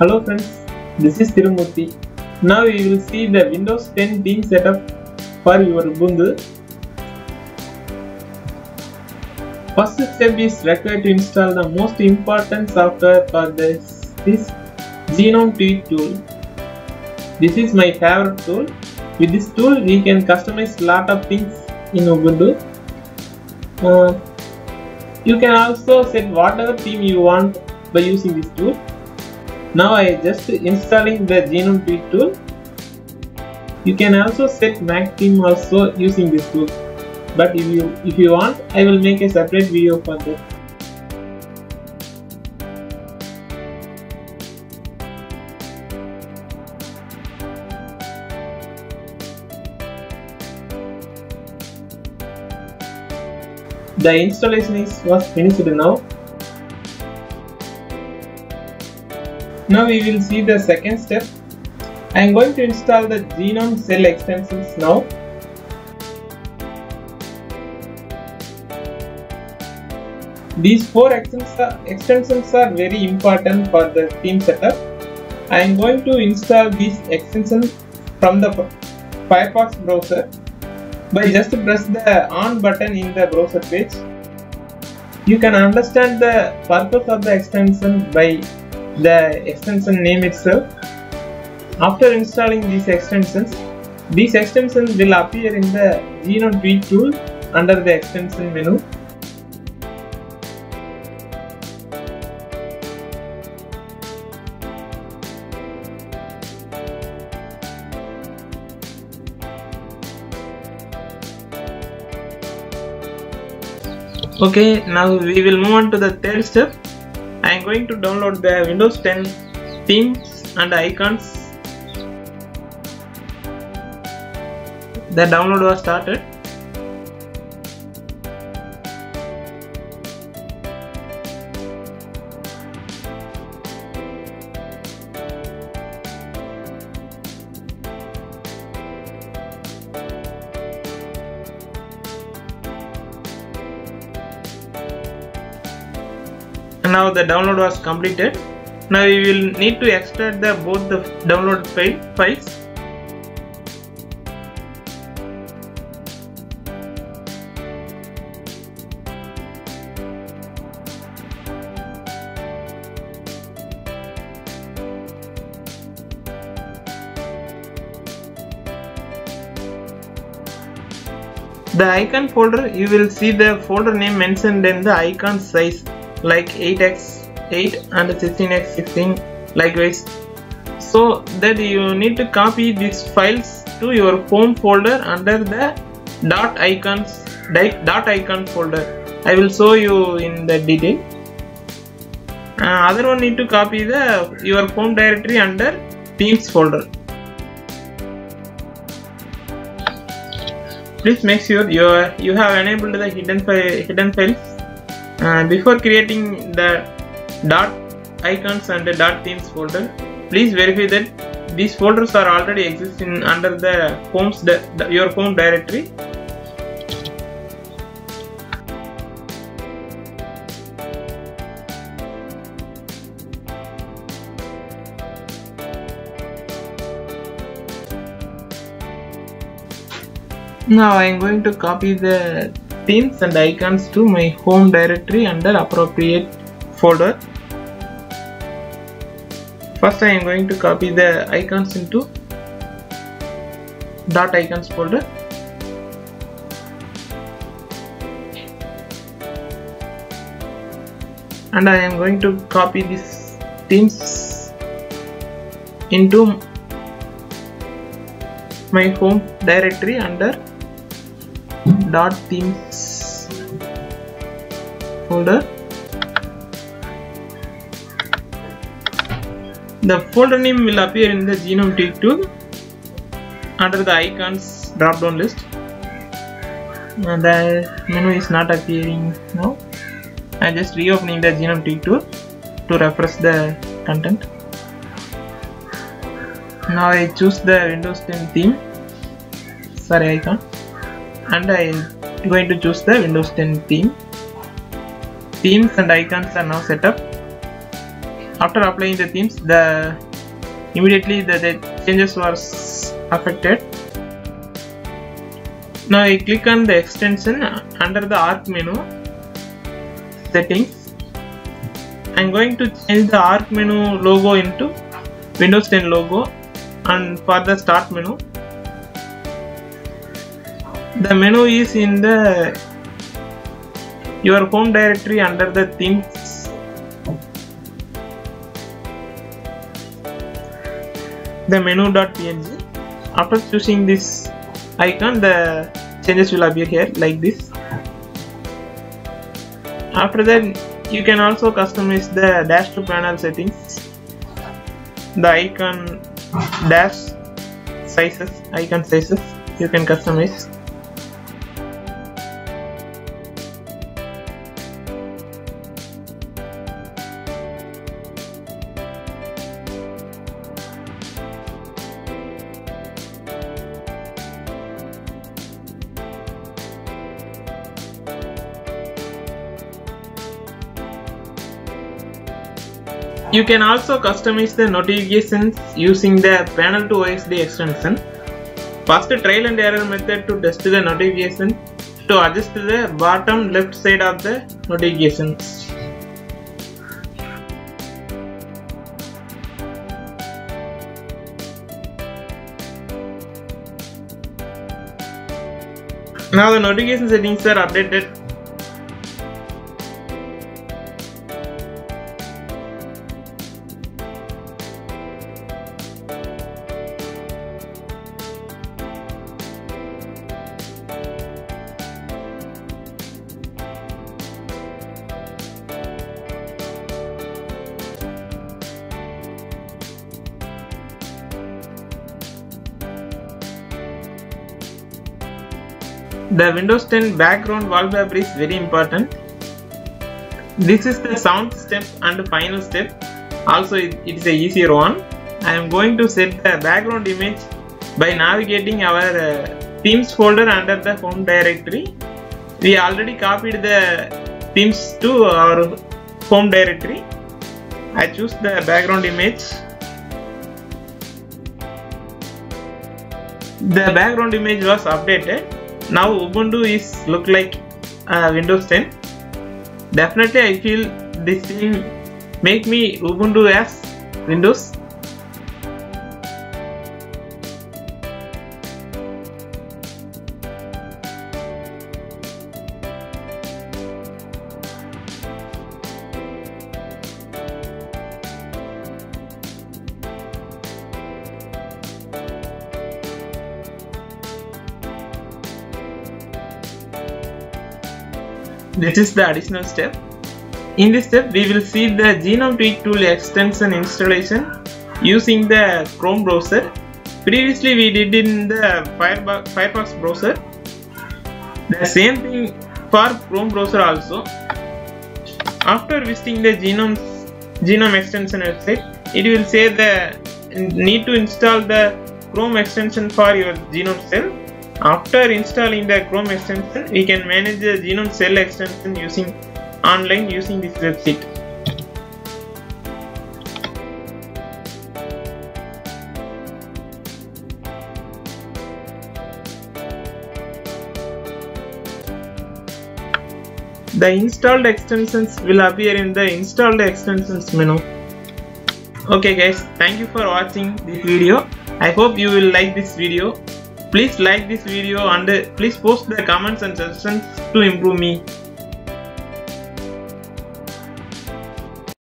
Hello friends, this is Tirumurthy. Now we will see the Windows 10 theme setup for your Ubuntu. First step is required to install the most important software for this, this Genome tool. This is my favorite tool. With this tool we can customize a lot of things in Ubuntu. Uh, you can also set whatever theme you want by using this tool. Now I just installing the Genome Tweak tool. You can also set Mac theme also using this tool. But if you if you want, I will make a separate video for that. The installation is was finished now. Now we will see the second step. I am going to install the Genome Cell extensions now. These four extensions are very important for the theme setup. I am going to install these extensions from the Firefox browser by just press the on button in the browser page. You can understand the purpose of the extension by the extension name itself. After installing these extensions, these extensions will appear in the Genome Tweak tool under the extension menu. Okay, now we will move on to the third step. Going to download the Windows 10 themes and icons. The download was started. Now the download was completed. Now we will need to extract the both the download file files. The icon folder you will see the folder name mentioned in the icon size like 8x8 and 16x16 likewise so that you need to copy these files to your home folder under the dot icons dot icon folder. I will show you in the detail. Uh, other one need to copy the your home directory under themes folder. Please make sure you you have enabled the hidden file hidden files before creating the dot icons and the dot themes folder please verify that these folders are already existing under the homes the, your home directory. Now I am going to copy the themes and icons to my home directory under appropriate folder. First I am going to copy the icons into dot icons folder. And I am going to copy these themes into my home directory under dot themes folder. The folder name will appear in the genome tweak tool under the icons drop down list. And the menu is not appearing now. I'm just reopening the genome tweak tool to refresh the content. Now i choose the windows 10 theme sorry icon and I am going to choose the Windows 10 theme. Themes and icons are now set up. after applying the themes the immediately the, the changes was affected now I click on the extension uh, under the arc menu settings I'm going to change the arc menu logo into Windows 10 logo and for the start menu the menu is in the your home directory under the themes. The menu.png after choosing this icon the changes will appear here like this. After that you can also customize the dash to panel settings. The icon dash sizes icon sizes you can customize You can also customize the notifications using the panel to OSD extension. First trial and error method to test the notification to adjust the bottom left side of the notifications. Now the notification settings are updated The Windows 10 background wallpaper is very important. This is the sound step and final step. Also it, is a easier one. I am going to set the background image by navigating our uh, themes folder under the home directory. We already copied the themes to our home directory. I choose the background image. The background image was updated now ubuntu is look like uh, windows 10 definitely i feel this thing make me ubuntu as windows this is the additional step. In this step we will see the genome tweak tool extension installation using the chrome browser. Previously we did in the firefox browser. The same thing for chrome browser also. After visiting the genome genome extension website it will say the need to install the chrome extension for your genome cell after installing the Chrome extension, we can manage the genome cell extension using online using this website. The installed extensions will appear in the installed extensions menu. Okay guys, thank you for watching this video. I hope you will like this video please like this video and please post the comments and suggestions to improve me